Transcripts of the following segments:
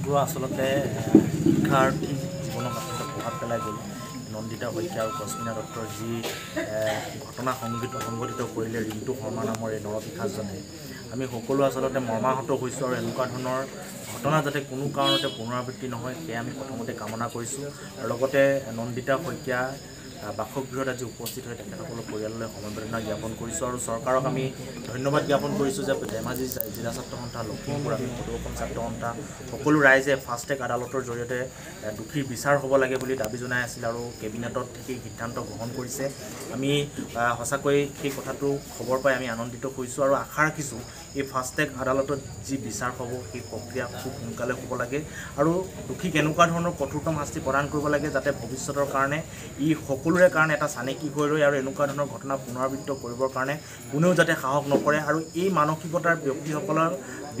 সকলো আচলতে শিক্ষাৰ্থী জীৱনত আচলতে প্ৰভাৱ পেলাই গ'ল। নন্দিতা শইকীয়া আৰু কস্মিনা দত্তৰ যি ঘটনা সংঘিত সংঘটিত কৰিলে ৰিণ্টু শৰ্মা নামৰ এই নৰপিশাচজনে আমি সকলো আচলতে মৰ্মাহত হৈছোঁ আৰু এনেকুৱা ধৰণৰ ঘটনা যাতে কোনো কাৰণতে পুনৰাবৃত্তি নহয় সেয়া আমি প্ৰথমতে কামনা কৰিছোঁ। আৰু লগতে নন্দিতা শইকীয়া বাসগৃহত আজি উপস্থিত হৈ তেখেতসকলৰ পৰিয়াললৈ সমবেদনা জ্ঞাপন কৰিছোঁ আৰু চৰকাৰক আমি ধন্যবাদ জ্ঞাপন কৰিছোঁ যে ধেমাজি জিলা ছাত্ৰ সন্থা লখিমপুৰ আমি অসম ছাত্ৰ সন্থা সকলো ৰাইজে ফাষ্ট ট্ৰেক আদালতৰ জৰিয়তে দোষীৰ বিচাৰ হ'ব লাগে বুলি দাবী জনাই আছিল আৰু কেবিনেটত সেই সিদ্ধান্ত গ্ৰহণ কৰিছে। আমি সঁচাকৈ সেই কথাটো খবৰ পাই আমি আনন্দিত হৈছোঁ আৰু আশা ৰাখিছোঁ এই ফাষ্ট ট্ৰেক আদালতত যি বিচাৰ হ'ব সেই প্ৰক্ৰিয়া খুব সোনকালে হ'ব লাগে আৰু দোষীক এনেকুৱা ধৰণৰ কঠোৰতম শাস্তি প্ৰদান কৰিব লাগে যাতে ভৱিষ্যতৰ কাৰণে ই সকলোৰে কাৰণে এটা চানেকি হৈ ৰয় আৰু এনেকুৱা ধৰণৰ ঘটনা পুনৰাবৃত্ত কৰিবৰ কাৰণে কোনেও যাতে সাহস নকৰে আৰু এই মানসিকতাৰ ব্যক্তিসকলৰ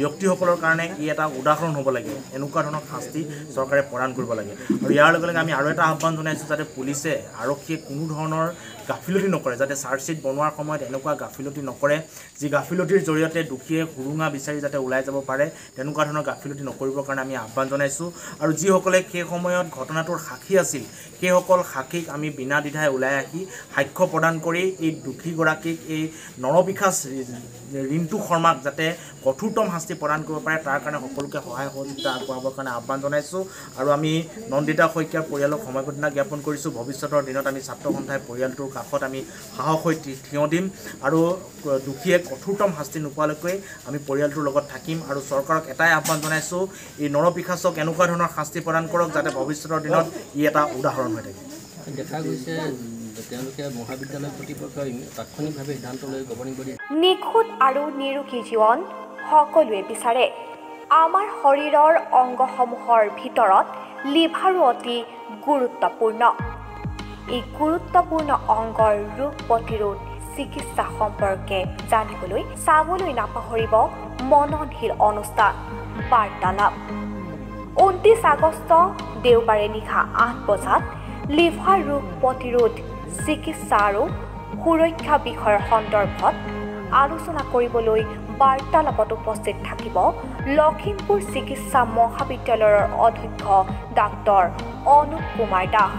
ব্যক্তিসকলৰ কাৰণে ই এটা উদাহৰণ হ'ব লাগে। এনেকুৱা ধৰণৰ শাস্তি চৰকাৰে প্ৰদান কৰিব লাগে। আৰু ইয়াৰ লগে লগে আমি আৰু এটা আহ্বান জনাইছোঁ যাতে পুলিচে আৰক্ষীয়ে কোনো ধৰণৰ গাফিলতি নকৰে যাতে চাৰ্জশ্বিট বনোৱাৰ সময়ত এনেকুৱা গাফিলতি নকৰে যি গাফিলতিৰ জৰিয়তে দোষীয়ে সুৰুঙা বিচাৰি যাতে ওলাই যাব পাৰে তেনেকুৱা ধৰণৰ গাফিলতি নকৰিবৰ কাৰণে আমি আহ্বান জনাইছোঁ। আৰু যিসকলে সেই সময়ত ঘটনাটোৰ সাক্ষী আছিল সেইসকল সাক্ষীক আমি বিনা দ্বিধাই ওলাই আহি সাক্ষ্য প্ৰদান কৰি এই দোষীগৰাকীক এই নৰবিকাশ ৰিণ্টু শৰ্মাক যাতে কঠোৰতম শাস্তি প্ৰদান কৰিব পাৰে তাৰ কাৰণে সকলোকে সহায় সহযোগিতা আগবঢ়াবৰ কাৰণে আহ্বান জনাইছোঁ। আৰু আমি নন্দিতা শইকীয়াৰ পৰিয়ালক সমবেদনা জ্ঞাপন কৰিছোঁ। ভৱিষ্যতৰ দিনত আমি ছাত্ৰ সন্থাই পৰিয়ালটোৰ কাষত আমি সাহস হৈ থিয় দিম। আৰু দোষীয়ে কঠোৰতম শাস্তি নোপোৱালৈকে আমি পৰিয়ালটোৰ লগত থাকিম। আৰু চৰকাৰক এটাই আহ্বান জনাইছোঁ এই নৰপিশাচক এনেকুৱা ধৰণৰ শাস্তি প্ৰদান কৰক যাতে ভৱিষ্যতৰ দিনত ই এটা উদাহৰণ হৈ থাকে। দেখা গৈছে তেওঁলোকে মহাবিদ্যালয় কৰ্তৃপক্ষই তাৎক্ষণিকভাৱে সিদ্ধান্ত লৈ গভৰ্ণিং বডি নিখুঁত আৰু নিৰোগী জীৱন সকলোৱে বিচাৰে। আমাৰ শৰীৰৰ অংগসমূহৰ ভিতৰত লিভাৰো অতি গুৰুত্বপূৰ্ণ। এই গুৰুত্বপূৰ্ণ অংগৰ ৰোগ প্ৰতিৰোধ চিকিৎসা সম্পৰ্কে জানিবলৈ চাবলৈ নাপাহৰিব মননশীল অনুষ্ঠান। বাৰ্তালাপ। ঊনত্ৰিছ আগষ্ট দেওবাৰে নিশা আঠ বজাত লিভাৰ ৰোগ প্ৰতিৰোধ চিকিৎসা আৰু সুৰক্ষা বিষয়ৰ সন্দৰ্ভত আলোচনা কৰিবলৈ বাৰ্তালাপত উপস্থিত থাকিব লখিমপুৰ চিকিৎসা মহাবিদ্যালয়ৰ অধ্যক্ষ ডাক্তৰ অনুপ কুমাৰ দাস।